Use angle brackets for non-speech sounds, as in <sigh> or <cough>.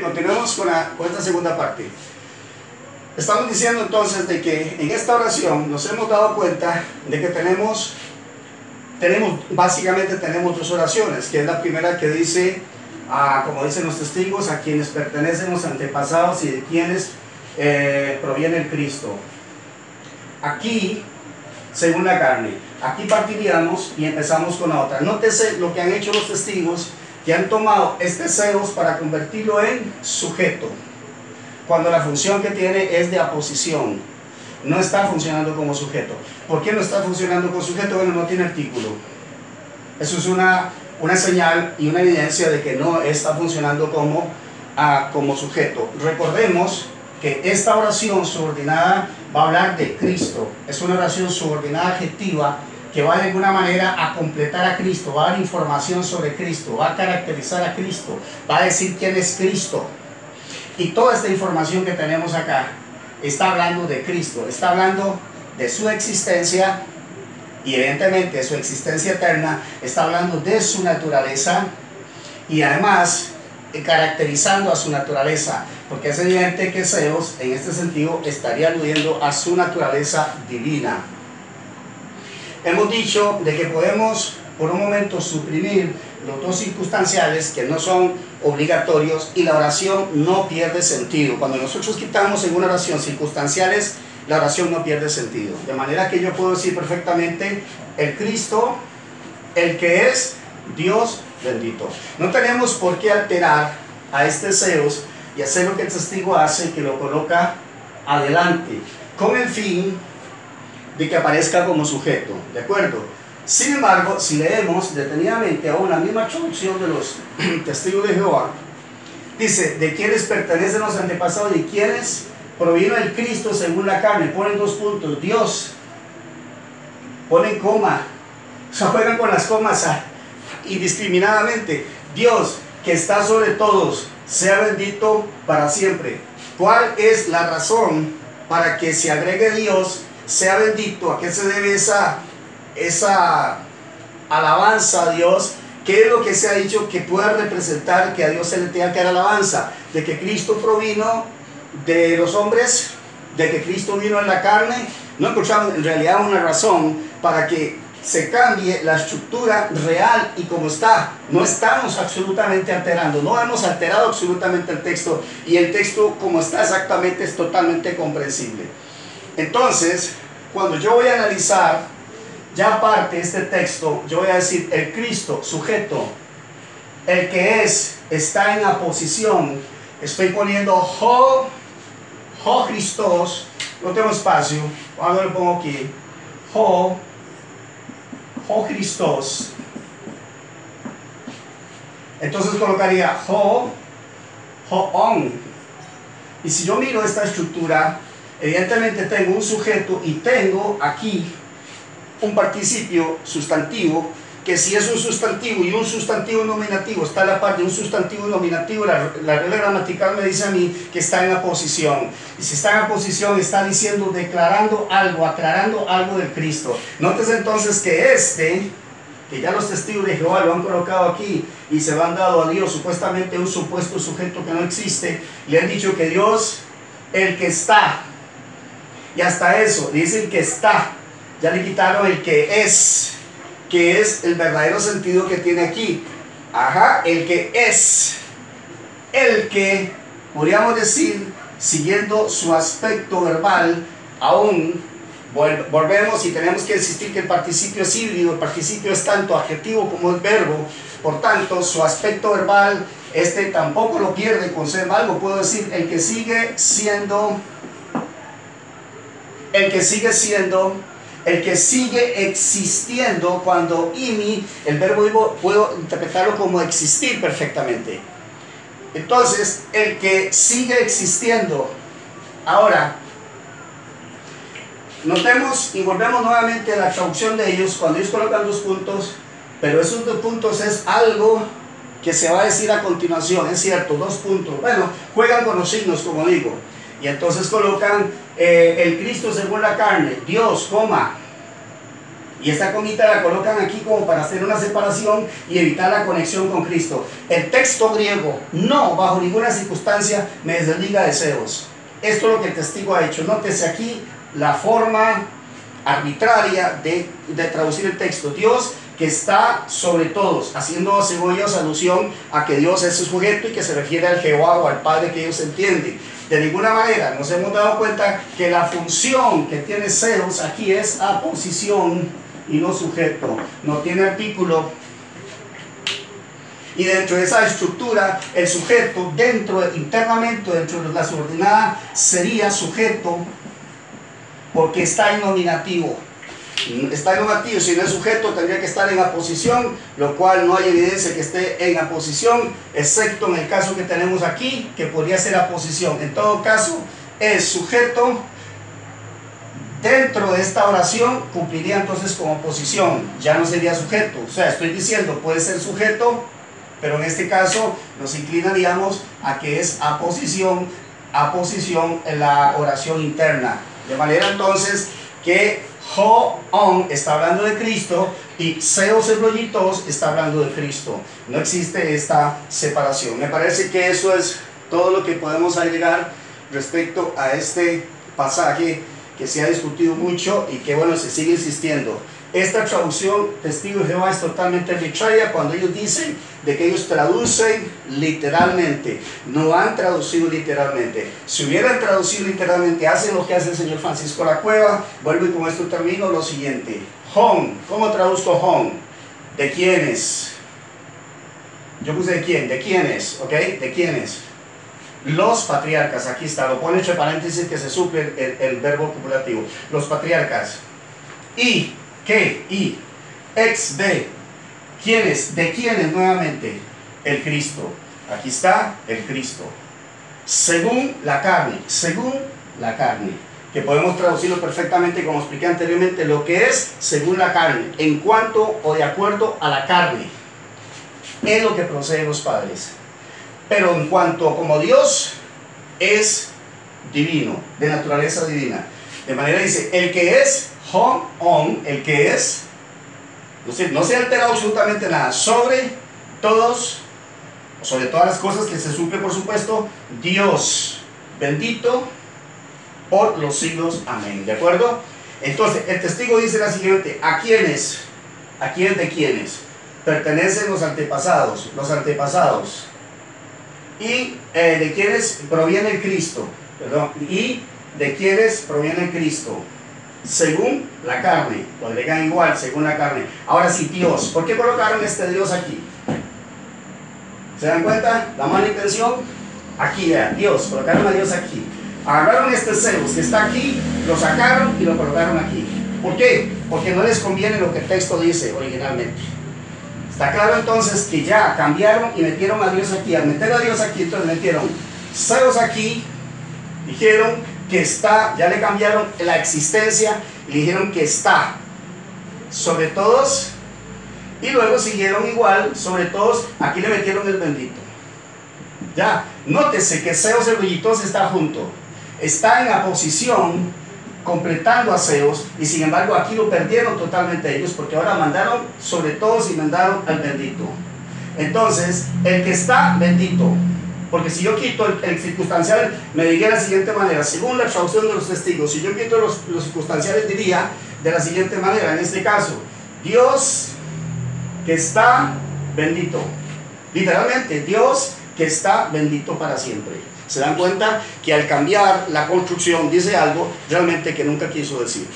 Continuemos con, la, con esta segunda parte. Estamos diciendo entonces de que en esta oración nos hemos dado cuenta de que tenemos, tenemos básicamente tenemos dos oraciones, que es la primera que dice, a, como dicen los testigos, a quienes pertenecen los antepasados y de quienes eh, proviene el Cristo. Aquí, según la carne, aquí partiríamos y empezamos con la otra. Nótese lo que han hecho los testigos que han tomado este Zeus para convertirlo en sujeto, cuando la función que tiene es de aposición, no está funcionando como sujeto. ¿Por qué no está funcionando como sujeto? Bueno, no tiene artículo. Eso es una, una señal y una evidencia de que no está funcionando como, ah, como sujeto. Recordemos que esta oración subordinada va a hablar de Cristo. Es una oración subordinada adjetiva que va de alguna manera a completar a Cristo, va a dar información sobre Cristo, va a caracterizar a Cristo, va a decir quién es Cristo. Y toda esta información que tenemos acá está hablando de Cristo, está hablando de su existencia y evidentemente su existencia eterna, está hablando de su naturaleza y además eh, caracterizando a su naturaleza, porque es evidente que Zeus en este sentido estaría aludiendo a su naturaleza divina. Hemos dicho de que podemos por un momento suprimir los dos circunstanciales que no son obligatorios y la oración no pierde sentido. Cuando nosotros quitamos en una oración circunstanciales, la oración no pierde sentido. De manera que yo puedo decir perfectamente, el Cristo, el que es Dios bendito. No tenemos por qué alterar a este Zeus y hacer lo que el testigo hace, que lo coloca adelante, con el fin de que aparezca como sujeto, ¿de acuerdo? Sin embargo, si leemos detenidamente aún la misma traducción de los <clears throat> testigos de Jehová, dice, de quienes pertenecen los antepasados y quienes provino el Cristo según la carne, ponen dos puntos, Dios, ponen coma, o sea, juegan con las comas indiscriminadamente, Dios que está sobre todos, sea bendito para siempre. ¿Cuál es la razón para que se agregue Dios sea bendito. ¿A qué se debe esa, esa alabanza a Dios? ¿Qué es lo que se ha dicho que pueda representar que a Dios se le tenga que dar alabanza? De que Cristo provino de los hombres, de que Cristo vino en la carne. No encontramos en realidad una razón para que se cambie la estructura real y como está. No estamos absolutamente alterando, no hemos alterado absolutamente el texto y el texto como está exactamente es totalmente comprensible. Entonces, cuando yo voy a analizar ya aparte este texto, yo voy a decir el Cristo, sujeto, el que es, está en la posición, estoy poniendo ho, ho Christos, no tengo espacio, ahora lo pongo aquí, ho, ho Christos. Entonces colocaría ho, ho on. Y si yo miro esta estructura, Evidentemente tengo un sujeto y tengo aquí un participio sustantivo que si es un sustantivo y un sustantivo nominativo está a la par de un sustantivo nominativo, la, la, regla gramatical me dice a mí que está en la posición. Y si está en la posición, está diciendo, declarando algo, aclarando algo del Cristo. Notes entonces que este, que ya los testigos de Jehová lo han colocado aquí y se lo han dado a Dios, supuestamente un supuesto sujeto que no existe, le han dicho que Dios, el que está, y hasta eso, dicen que está. Ya le quitaron el que es, que es el verdadero sentido que tiene aquí. Ajá, el que es. El que, podríamos decir, siguiendo su aspecto verbal, aún volvemos y tenemos que insistir que el participio es híbrido, el participio es tanto adjetivo como el verbo, por tanto su aspecto verbal este tampoco lo pierde, conserva algo, puedo decir, el que sigue siendo el que sigue siendo, el que sigue existiendo cuando imi, el verbo puedo interpretarlo como existir perfectamente. Entonces, el que sigue existiendo. Ahora, notemos y volvemos nuevamente a la traducción de ellos, cuando ellos colocan dos puntos, pero esos dos puntos es algo que se va a decir a continuación, es cierto, dos puntos. Bueno, juegan con los signos, como digo. Y entonces colocan eh, el Cristo según la carne, Dios, coma. Y esta comita la colocan aquí como para hacer una separación y evitar la conexión con Cristo. El texto griego, no, bajo ninguna circunstancia me desliga de Zeus. Esto es lo que el testigo ha hecho. Nótese aquí la forma arbitraria de, de traducir el texto. Dios que está sobre todos, haciendo según ellos alusión a que Dios es su sujeto y que se refiere al Jehová o al Padre que ellos entienden. De ninguna manera nos hemos dado cuenta que la función que tiene Zeus aquí es aposición y no sujeto. No tiene artículo. Y dentro de esa estructura, el sujeto, dentro, internamente, dentro de la subordinada, sería sujeto porque está en nominativo. Está en nominativo, si no es sujeto tendría que estar en aposición, lo cual no hay evidencia que esté en aposición, excepto en el caso que tenemos aquí, que podría ser aposición. En todo caso, es sujeto dentro de esta oración cumpliría entonces como posición, ya no sería sujeto. O sea, estoy diciendo, puede ser sujeto, pero en este caso nos inclinaríamos a que es aposición, aposición en la oración interna. De manera entonces que Ho-on está hablando de Cristo y Seos Ebroyitos está hablando de Cristo. No existe esta separación. Me parece que eso es todo lo que podemos agregar respecto a este pasaje que se ha discutido mucho y que bueno, se sigue insistiendo. Esta traducción, testigo de Jehová, es totalmente arbitraria cuando ellos dicen de que ellos traducen literalmente. No han traducido literalmente. Si hubieran traducido literalmente, hacen lo que hace el señor Francisco La Cueva. Vuelvo y con esto termino lo siguiente. Home, ¿cómo traduzco home? ¿De quiénes? Yo puse de quién, de quiénes, ¿ok? ¿De quiénes? Los patriarcas, aquí está, lo pone entre paréntesis que se suple el, verbo copulativo. Los patriarcas. Y, ¿qué? Y, ex de. ¿Quiénes? ¿De quiénes nuevamente? El Cristo. Aquí está el Cristo. Según la carne, según la carne. Que podemos traducirlo perfectamente como expliqué anteriormente, lo que es según la carne, en cuanto o de acuerdo a la carne. Es lo que proceden los padres pero en cuanto como Dios es divino, de naturaleza divina. De manera dice, el que es home on, el que es, no se ha alterado absolutamente nada, sobre todos, sobre todas las cosas que se suple por supuesto, Dios, bendito por los siglos, amén, ¿de acuerdo? Entonces, el testigo dice la siguiente, ¿a quiénes? ¿A quién de quiénes? Pertenecen los antepasados, los antepasados y eh, de quienes proviene el Cristo, perdón, y de quienes proviene Cristo, según la carne, lo agregan igual, según la carne. Ahora sí, Dios, ¿por qué colocaron este Dios aquí? ¿Se dan cuenta? La mala intención, aquí, Dios, colocaron a Dios aquí. Agarraron este Zeus que está aquí, lo sacaron y lo colocaron aquí. ¿Por qué? Porque no les conviene lo que el texto dice originalmente. Está claro entonces que ya cambiaron y metieron a Dios aquí. Al meter a Dios aquí, entonces metieron ceros aquí, dijeron que está, ya le cambiaron la existencia y dijeron que está sobre todos y luego siguieron igual sobre todos, aquí le metieron el bendito. Ya, nótese que Zeus el está junto, está en la posición completando aseos y sin embargo aquí lo perdieron totalmente ellos porque ahora mandaron sobre todos y mandaron al bendito. Entonces, el que está bendito, porque si yo quito el, circunstancial, me diría de la siguiente manera, según la traducción de los testigos, si yo quito los, los circunstanciales, diría de la siguiente manera, en este caso, Dios que está bendito. Literalmente, Dios que está bendito para siempre se dan cuenta que al cambiar la construcción dice algo realmente que nunca quiso decir.